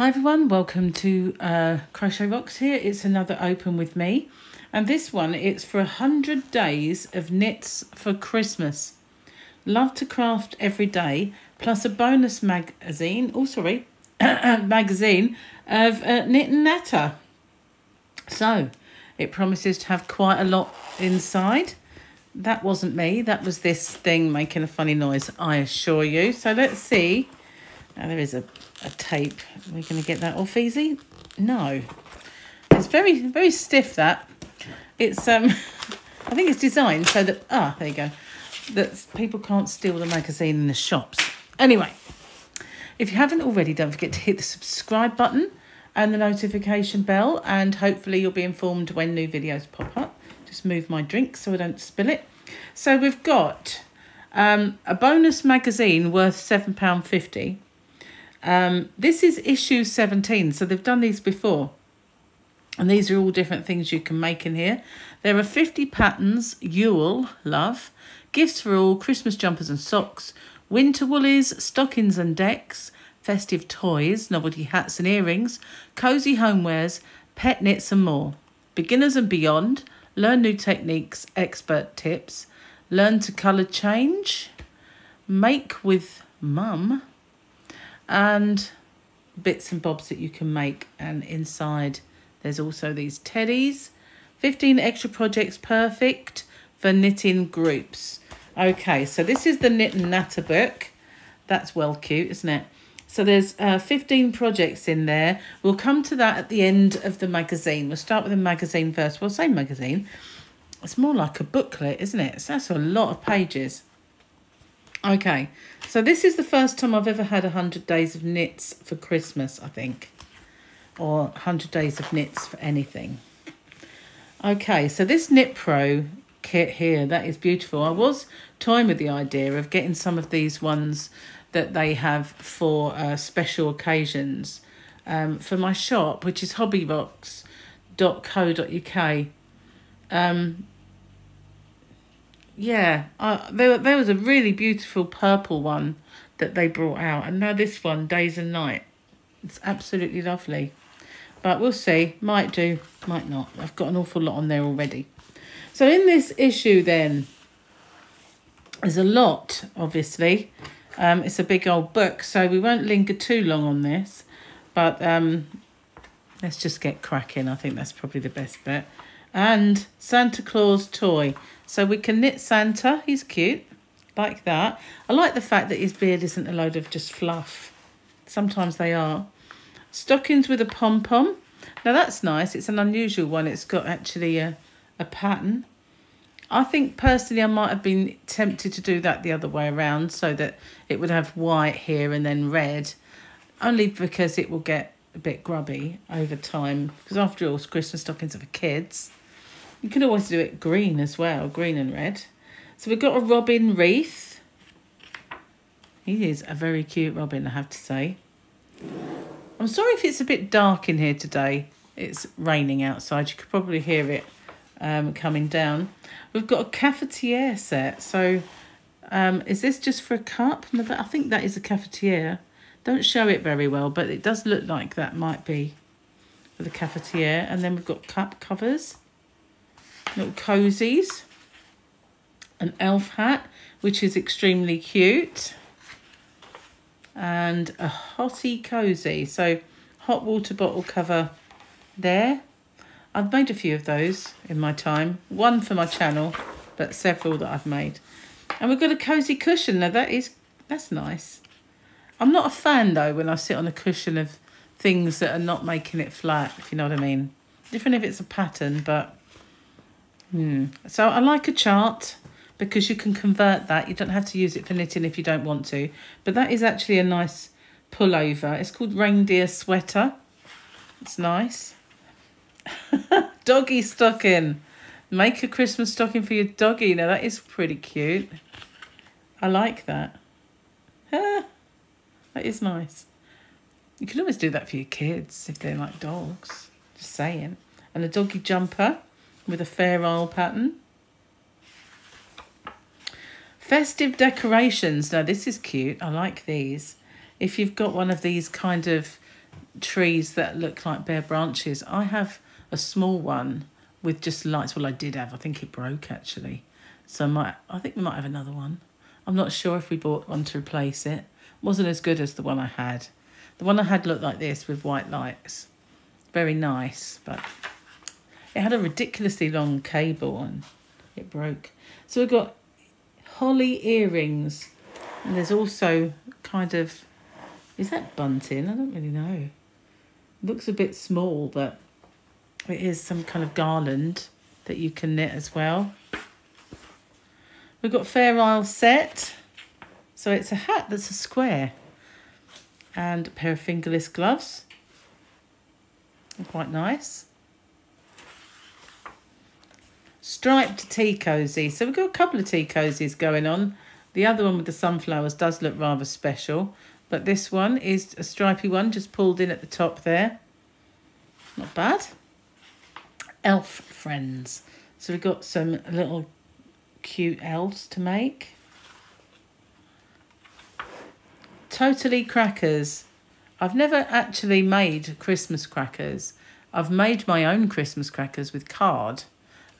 Hi everyone, welcome to uh, Crochet Rocks here. It's another open with me. And this one, it's for 100 days of knits for Christmas. Love to craft every day, plus a bonus magazine, oh sorry, magazine of uh, Knit and Natter. So, it promises to have quite a lot inside. That wasn't me, that was this thing making a funny noise, I assure you. So let's see. Now there is a a tape. Are we going to get that off easy? No. It's very, very stiff, that. It's, um, I think it's designed so that, ah, there you go, that people can't steal the magazine in the shops. Anyway, if you haven't already, don't forget to hit the subscribe button and the notification bell, and hopefully you'll be informed when new videos pop up. Just move my drink so I don't spill it. So we've got um, a bonus magazine worth £7.50 um, this is issue 17, so they've done these before. And these are all different things you can make in here. There are 50 patterns, Yule, love, gifts for all, Christmas jumpers and socks, winter woolies, stockings and decks, festive toys, novelty hats and earrings, cosy homewares, pet knits and more. Beginners and beyond, learn new techniques, expert tips, learn to colour change, make with mum, and bits and bobs that you can make. And inside there's also these teddies. 15 extra projects perfect for knitting groups. Okay, so this is the Knit and Natter book. That's well cute, isn't it? So there's uh, 15 projects in there. We'll come to that at the end of the magazine. We'll start with the magazine first. Well, same magazine. It's more like a booklet, isn't it? So that's a lot of pages. Okay, so this is the first time I've ever had 100 days of knits for Christmas, I think. Or 100 days of knits for anything. Okay, so this Knit Pro kit here, that is beautiful. I was toying with the idea of getting some of these ones that they have for uh, special occasions um, for my shop, which is hobbyrocks.co.uk. Um, yeah, uh, there, there was a really beautiful purple one that they brought out. And now this one, Days and Night. It's absolutely lovely. But we'll see. Might do, might not. I've got an awful lot on there already. So in this issue then, there's a lot, obviously. Um, it's a big old book, so we won't linger too long on this. But um, let's just get cracking. I think that's probably the best bit. And Santa Claus toy. So we can knit Santa. He's cute. Like that. I like the fact that his beard isn't a load of just fluff. Sometimes they are. Stockings with a pom-pom. Now that's nice. It's an unusual one. It's got actually a, a pattern. I think personally I might have been tempted to do that the other way around so that it would have white here and then red. Only because it will get a bit grubby over time. Because after all, Christmas stockings are for kids. You can always do it green as well, green and red. So we've got a robin wreath. He is a very cute robin, I have to say. I'm sorry if it's a bit dark in here today. It's raining outside. You could probably hear it um, coming down. We've got a cafetiere set. So um, is this just for a cup? I think that is a cafetiere. Don't show it very well, but it does look like that might be for the cafetiere. And then we've got cup covers little cozies, an elf hat, which is extremely cute, and a hottie cozy. So hot water bottle cover there. I've made a few of those in my time. One for my channel, but several that I've made. And we've got a cozy cushion. Now that is, that's nice. I'm not a fan though when I sit on a cushion of things that are not making it flat, if you know what I mean. Different if it's a pattern, but Hmm. So I like a chart because you can convert that. You don't have to use it for knitting if you don't want to. But that is actually a nice pullover. It's called Reindeer Sweater. It's nice. doggy stocking. Make a Christmas stocking for your doggy. Now that is pretty cute. I like that. that is nice. You can always do that for your kids if they like dogs. Just saying. And a doggy jumper with a Fair Isle pattern. Festive decorations. Now, this is cute. I like these. If you've got one of these kind of trees that look like bare branches. I have a small one with just lights. Well, I did have. I think it broke actually. So I might. I think we might have another one. I'm not sure if we bought one to replace it. Wasn't as good as the one I had. The one I had looked like this with white lights. Very nice, but it had a ridiculously long cable and it broke. So we've got holly earrings. And there's also kind of, is that bunting? I don't really know. looks a bit small, but it is some kind of garland that you can knit as well. We've got Fair Isle set. So it's a hat that's a square. And a pair of fingerless gloves. Quite nice. Striped tea cosy. So we've got a couple of tea cozies going on. The other one with the sunflowers does look rather special. But this one is a stripy one, just pulled in at the top there. Not bad. Elf friends. So we've got some little cute elves to make. Totally crackers. I've never actually made Christmas crackers. I've made my own Christmas crackers with card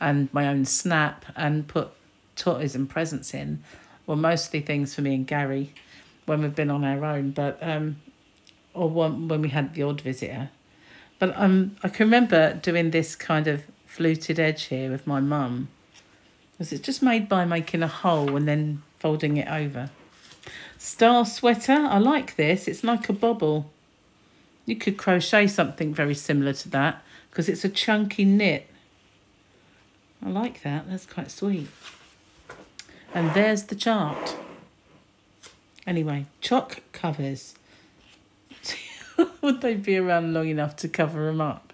and my own snap and put toys and presents in. Well, mostly things for me and Gary when we've been on our own, but um, or one, when we had the odd visitor. But um, I can remember doing this kind of fluted edge here with my mum. Because it's just made by making a hole and then folding it over. Star sweater, I like this. It's like a bobble. You could crochet something very similar to that because it's a chunky knit. I like that. That's quite sweet. And there's the chart. Anyway, chalk covers. Would they be around long enough to cover them up?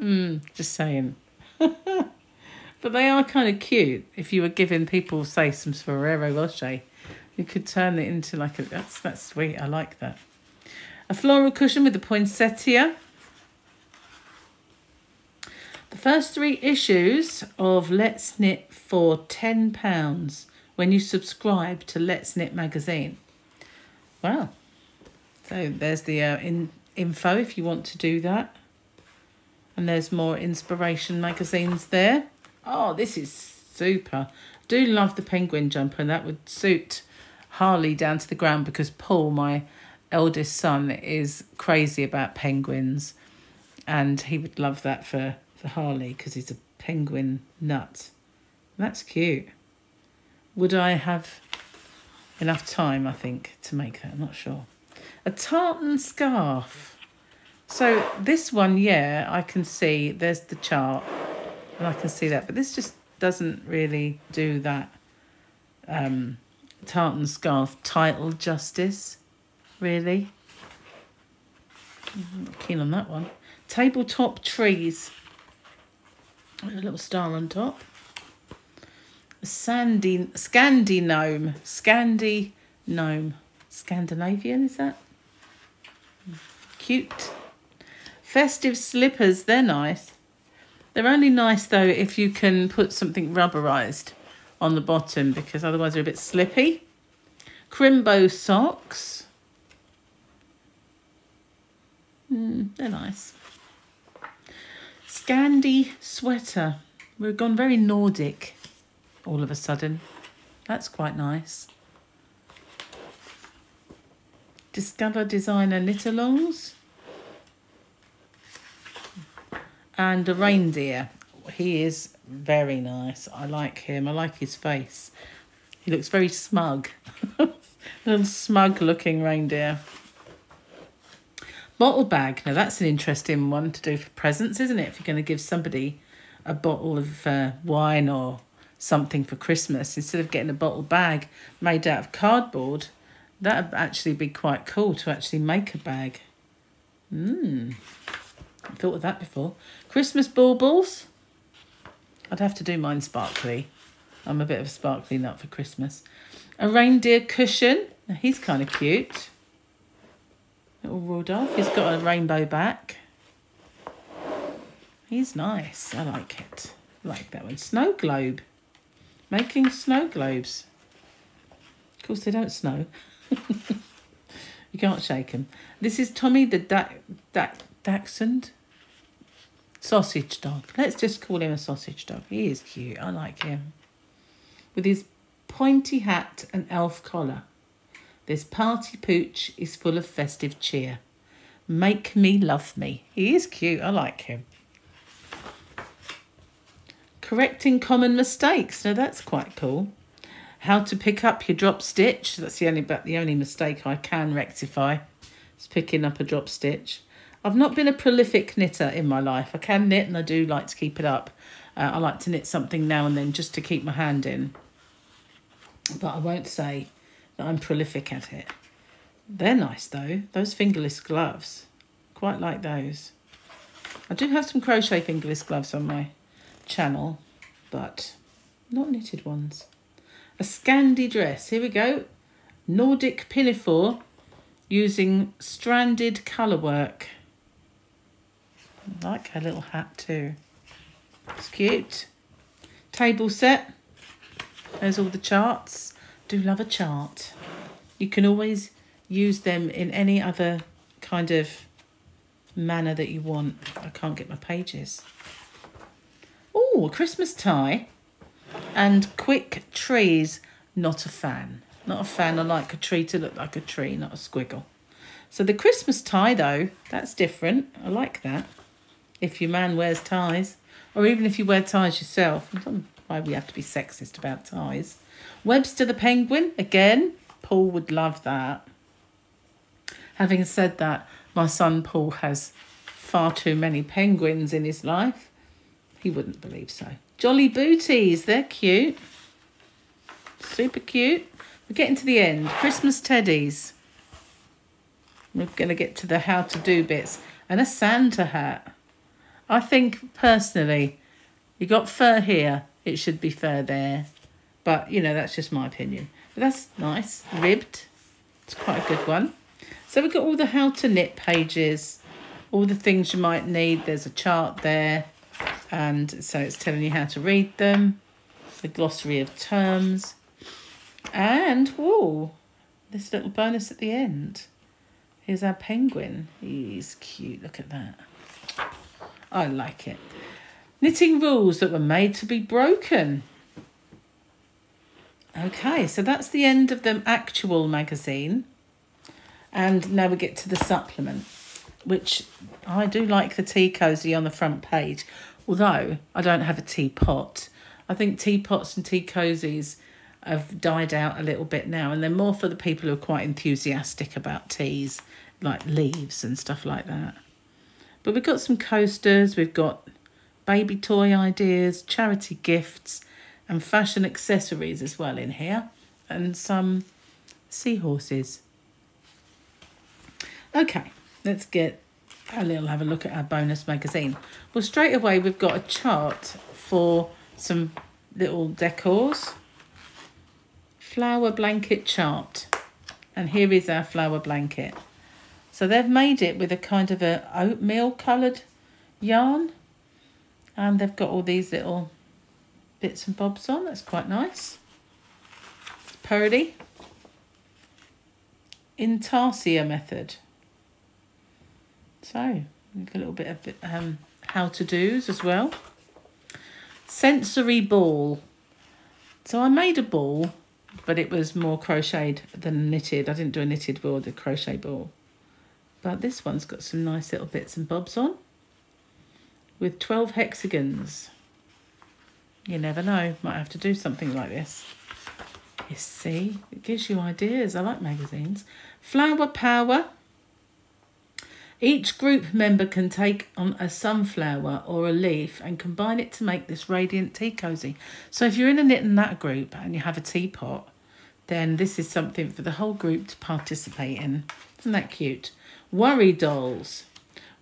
Mm, just saying. but they are kind of cute. If you were giving people, say, some Ferrero Rocher, you could turn it into like a... That's, that's sweet. I like that. A floral cushion with a poinsettia. The first three issues of Let's Knit for £10 when you subscribe to Let's Knit magazine. Wow. So there's the uh, in, info if you want to do that. And there's more inspiration magazines there. Oh, this is super. do love the penguin jumper and that would suit Harley down to the ground because Paul, my eldest son, is crazy about penguins. And he would love that for, for Harley because he's a penguin nut. That's cute. Would I have enough time, I think, to make that? I'm not sure. A tartan scarf. So this one, yeah, I can see there's the chart and I can see that, but this just doesn't really do that um, tartan scarf title justice, really. I'm not keen on that one. Tabletop trees. A little star on top. Sandy, Scandi gnome. Scandi gnome. Scandinavian, is that? Cute. Festive slippers, they're nice. They're only nice though if you can put something rubberized on the bottom because otherwise they're a bit slippy. Crimbo socks. Mm, they're nice. Scandi sweater. We've gone very Nordic all of a sudden. That's quite nice. Discover Designer Knit-alongs. And a reindeer. He is very nice. I like him. I like his face. He looks very smug. Little smug looking reindeer. Bottle bag. Now that's an interesting one to do for presents, isn't it? If you're going to give somebody a bottle of uh, wine or something for Christmas, instead of getting a bottle bag made out of cardboard, that'd actually be quite cool to actually make a bag. Mmm. Thought of that before. Christmas baubles. I'd have to do mine sparkly. I'm a bit of a sparkly nut for Christmas. A reindeer cushion. Now, he's kind of cute. Little Rudolph. He's got a rainbow back. He's nice. I like it. I like that one. Snow globe. Making snow globes. Of course, they don't snow. you can't shake him. This is Tommy the da- da- Dachshund. Sausage dog. Let's just call him a sausage dog. He is cute. I like him. With his pointy hat and elf collar. This party pooch is full of festive cheer. Make me love me. He is cute. I like him. Correcting common mistakes. Now that's quite cool. How to pick up your drop stitch. That's the only but the only mistake I can rectify. Is picking up a drop stitch. I've not been a prolific knitter in my life. I can knit and I do like to keep it up. Uh, I like to knit something now and then just to keep my hand in. But I won't say I'm prolific at it. They're nice though. Those fingerless gloves. Quite like those. I do have some crochet fingerless gloves on my channel, but not knitted ones. A Scandi dress. Here we go. Nordic pinafore using stranded colour work. I like her little hat too. It's cute. Table set. There's all the charts. Do love a chart. You can always use them in any other kind of manner that you want. I can't get my pages. Oh, a Christmas tie. And quick trees. Not a fan. Not a fan. I like a tree to look like a tree, not a squiggle. So the Christmas tie, though, that's different. I like that if your man wears ties, or even if you wear ties yourself. Why we have to be sexist about ties. Webster the Penguin, again, Paul would love that. Having said that, my son Paul has far too many penguins in his life. He wouldn't believe so. Jolly Booties, they're cute. Super cute. We're getting to the end. Christmas teddies. We're going to get to the how to do bits. And a Santa hat. I think personally, you got fur here, it should be fur there. But, you know, that's just my opinion. But that's nice. Ribbed. It's quite a good one. So we've got all the how to knit pages, all the things you might need. There's a chart there. And so it's telling you how to read them. The glossary of terms. And, whoa, this little bonus at the end. Here's our penguin. He's cute. Look at that. I like it. Knitting rules that were made to be broken. Okay, so that's the end of the actual magazine. And now we get to the supplement, which I do like the tea cosy on the front page, although I don't have a teapot. I think teapots and tea cozies have died out a little bit now, and they're more for the people who are quite enthusiastic about teas, like leaves and stuff like that. But we've got some coasters, we've got baby toy ideas, charity gifts, and fashion accessories as well in here, and some seahorses. Okay, let's get a little have a look at our bonus magazine. Well, straight away we've got a chart for some little decors. Flower blanket chart. And here is our flower blanket. So they've made it with a kind of a oatmeal coloured yarn. And they've got all these little bits and bobs on. That's quite nice. Purdy. Intarsia method. So, a little bit of um, how to do's as well. Sensory ball. So I made a ball, but it was more crocheted than knitted. I didn't do a knitted ball, the crochet ball. But this one's got some nice little bits and bobs on with 12 hexagons. You never know, might have to do something like this. You see, it gives you ideas. I like magazines. Flower Power. Each group member can take on a sunflower or a leaf and combine it to make this radiant tea cozy. So if you're in a knit and natter group and you have a teapot, then this is something for the whole group to participate in. Isn't that cute? Worry dolls.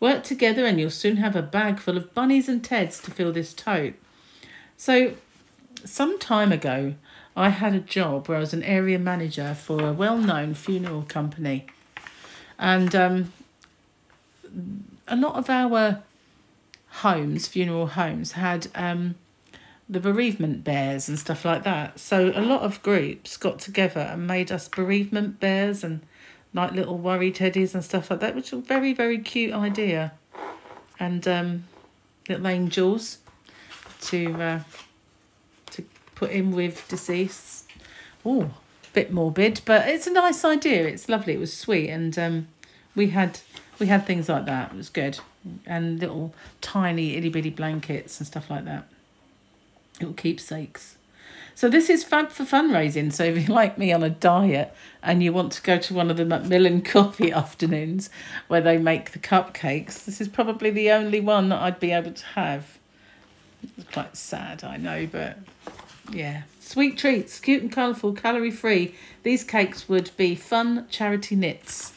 Work together and you'll soon have a bag full of bunnies and teds to fill this tote. So, some time ago, I had a job where I was an area manager for a well known funeral company. And um, a lot of our homes, funeral homes, had um, the bereavement bears and stuff like that. So, a lot of groups got together and made us bereavement bears and like little worry teddies and stuff like that, which is a very, very cute idea. And um, little angels to uh, to put in with deceased. Oh, a bit morbid, but it's a nice idea. It's lovely. It was sweet, and um, we had we had things like that. It was good, and little tiny itty bitty blankets and stuff like that. Little keepsakes. So this is fab for fundraising. So if you like me on a diet and you want to go to one of the Macmillan coffee afternoons where they make the cupcakes, this is probably the only one that I'd be able to have. It's quite sad, I know, but yeah. Sweet treats, cute and colourful, calorie free. These cakes would be fun charity knits.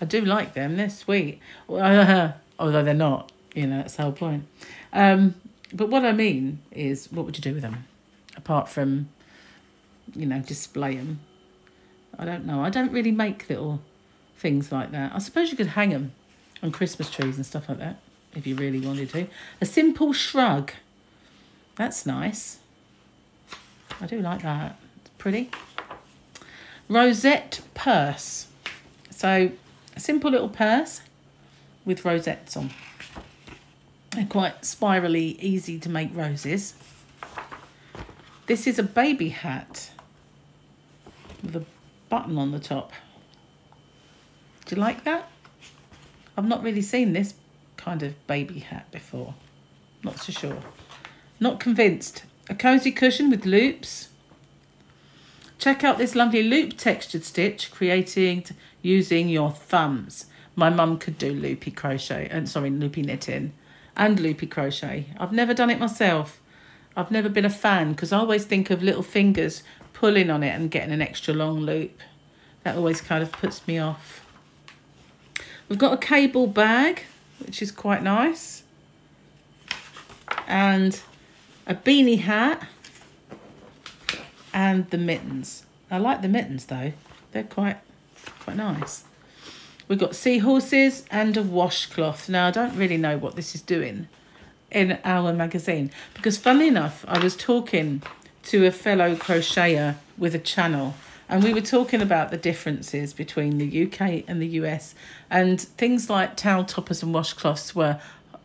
I do like them. They're sweet. Although they're not, you know, that's the whole point. Um, but what I mean is, what would you do with them? Apart from, you know, display them. I don't know. I don't really make little things like that. I suppose you could hang them on Christmas trees and stuff like that if you really wanted to. A simple shrug. That's nice. I do like that. It's pretty. Rosette purse. So, a simple little purse with rosettes on. They're quite spirally easy to make roses. This is a baby hat with a button on the top. Do you like that? I've not really seen this kind of baby hat before. Not so sure. Not convinced. A cosy cushion with loops. Check out this lovely loop textured stitch creating using your thumbs. My mum could do loopy crochet and sorry, loopy knitting and loopy crochet. I've never done it myself. I've never been a fan because I always think of little fingers pulling on it and getting an extra long loop. That always kind of puts me off. We've got a cable bag, which is quite nice. And a beanie hat and the mittens. I like the mittens though. They're quite quite nice. We've got seahorses and a washcloth. Now, I don't really know what this is doing in our magazine because, funnily enough, I was talking to a fellow crocheter with a channel and we were talking about the differences between the UK and the US and things like towel toppers and washcloths were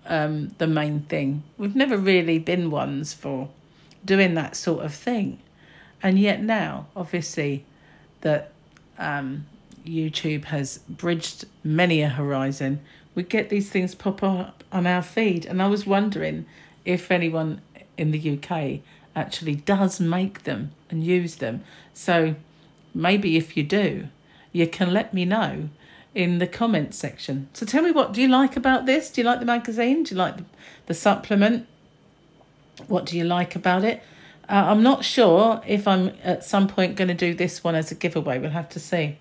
um, the main thing. We've never really been ones for doing that sort of thing. And yet now, obviously, that um, YouTube has bridged many a horizon. We get these things pop up on our feed, and I was wondering if anyone in the UK actually does make them and use them. So maybe if you do, you can let me know in the comments section. So tell me what do you like about this? Do you like the magazine? Do you like the, the supplement? What do you like about it? Uh, I'm not sure if I'm at some point going to do this one as a giveaway. We'll have to see.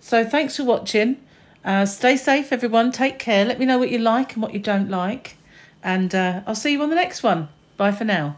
So thanks for watching. Uh, stay safe, everyone. Take care. Let me know what you like and what you don't like. And uh, I'll see you on the next one. Bye for now.